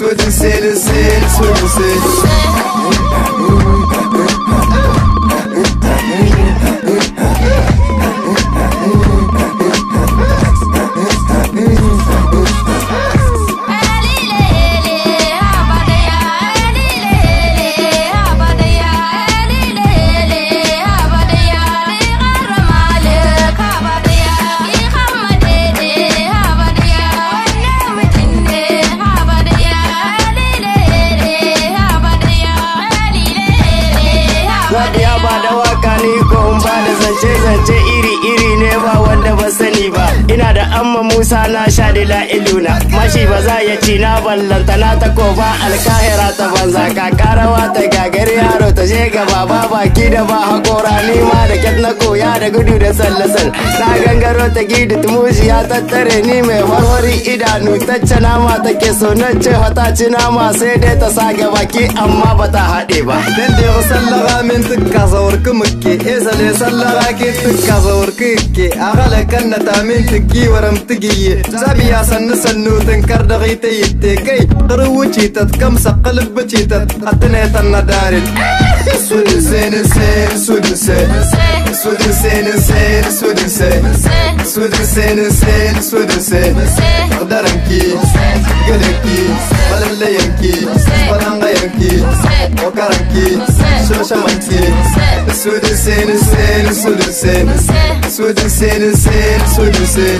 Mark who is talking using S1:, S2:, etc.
S1: Wouldn't say the same, wouldn't
S2: Zabiya ba da waƙa ni ko in ba da zance zance iri iri ne ba wanda ba sani ba. Ina da amma Musa na sha da la'iluna mashi ba za ya ci na ballanta na ta ko ba alkahira ta banza. Kakarawa ta je gaba ba baki da ba hakora ni ma da kyat na koya da gudu da sallasal na gangaro ta gidi tumushi ya tattare ni mai warwari idanu tacce nama take so na ce hata ci nama sai dai ta sage baki amma ba ta haɗe ba
S1: dan da ya sallaga min tukka zaurki mukke esa le sallaga ki tukka zaurki ke agala kanna ta min tukki waram tugiye ya sannu sannu tun kar da gaita yitte kai qaru wuci tat kam saqalb baci tat atne tan nadarin what they say, they say, that's what they say. That's what they say, they say, that's what they say. That's what they say, they say, that's what they say. Qadar yanki, qadar yanki, malala yanki, sparanga yanki, wakar yanki, shosha manki. That's what they say, they say, that's what they say. That's what they say, they say, that's what they say.